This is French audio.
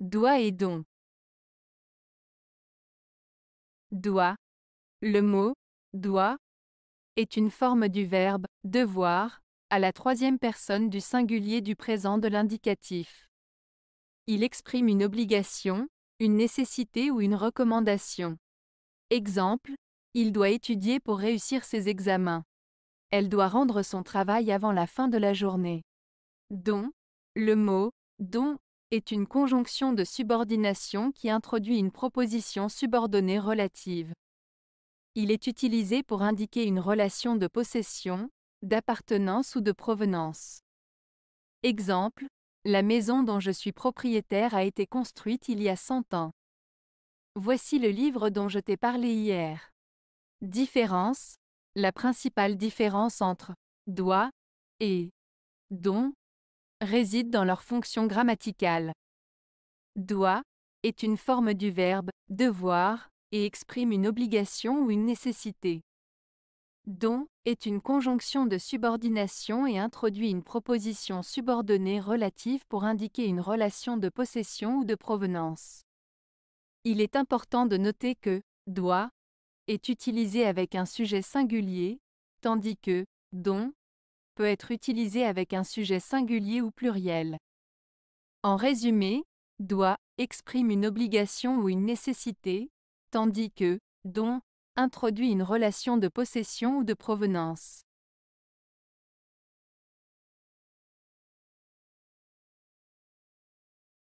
Doit et don. Doit. Le mot doit est une forme du verbe devoir à la troisième personne du singulier du présent de l'indicatif. Il exprime une obligation, une nécessité ou une recommandation. Exemple, il doit étudier pour réussir ses examens. Elle doit rendre son travail avant la fin de la journée. Don. Le mot don est une conjonction de subordination qui introduit une proposition subordonnée relative. Il est utilisé pour indiquer une relation de possession, d'appartenance ou de provenance. Exemple, la maison dont je suis propriétaire a été construite il y a 100 ans. Voici le livre dont je t'ai parlé hier. Différence. La principale différence entre doit et don réside dans leur fonction grammaticale. Doit est une forme du verbe devoir et exprime une obligation ou une nécessité. Don est une conjonction de subordination et introduit une proposition subordonnée relative pour indiquer une relation de possession ou de provenance. Il est important de noter que doit est utilisé avec un sujet singulier, tandis que don peut être utilisé avec un sujet singulier ou pluriel. En résumé, doit exprime une obligation ou une nécessité, tandis que don introduit une relation de possession ou de provenance.